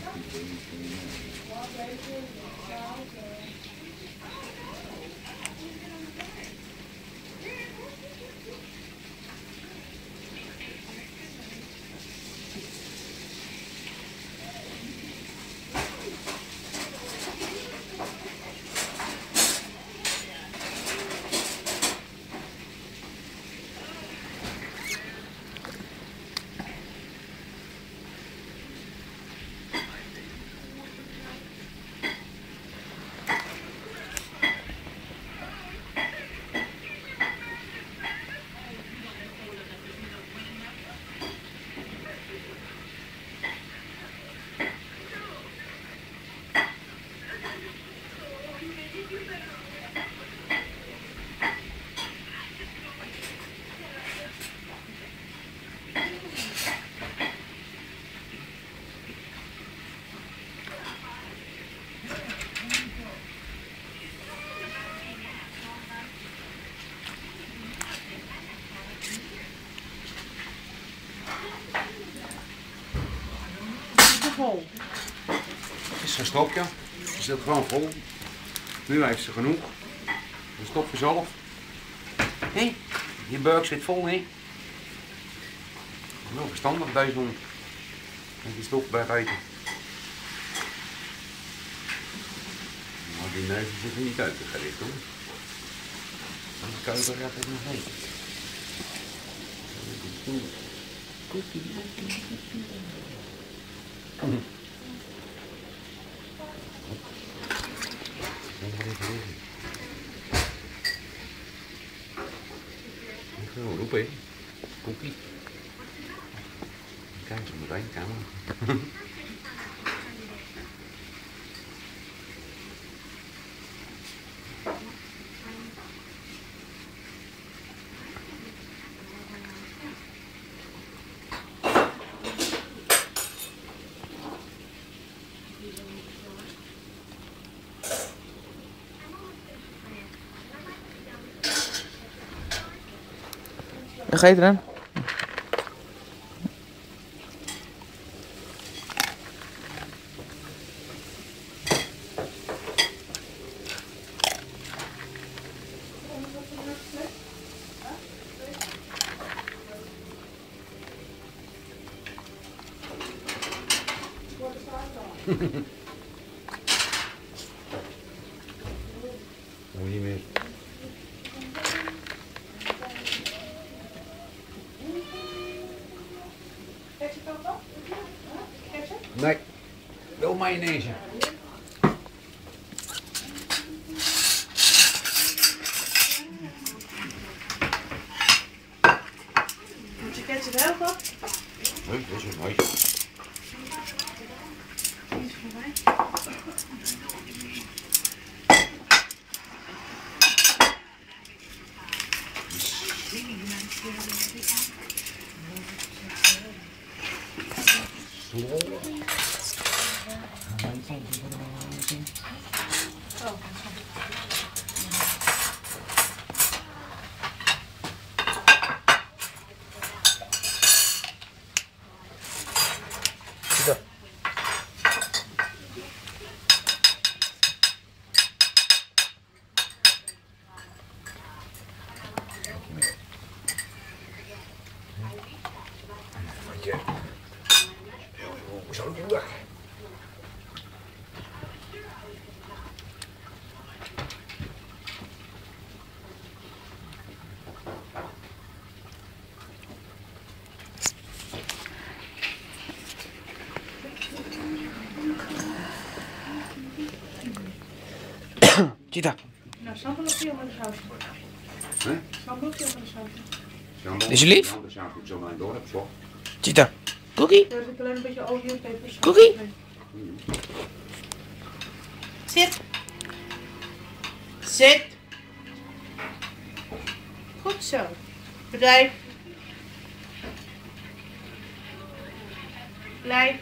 Thank you. Vol. Het is gestopt, ja. Ze zit gewoon vol. Nu heeft ze genoeg. De stop vanzelf. Hé, je buik zit vol, hè? Nou, verstandig deze hond. Met die stop bij eten. Nou, die neus zit er niet uit te gericht, hoor. Dan kan je er even nog heen. Koekie, koekie, koekie. Gewoon roepen, hè. Koekie. Kijk, zo meteen kamer. Ga je dan? Nee, wel mayonaise. Moet je ketchup helpen? Nee, dat is een huis. Die is Oh. Tita. Nou, sambalokje om een sausje. Hè? Sambalokje om een sausje. Jambon. Is je lief? Tita. Cookie. Daar zit alleen een beetje olie en peper. Cookie? Zit. Zit. Goed zo. Bedrijf. Blijf.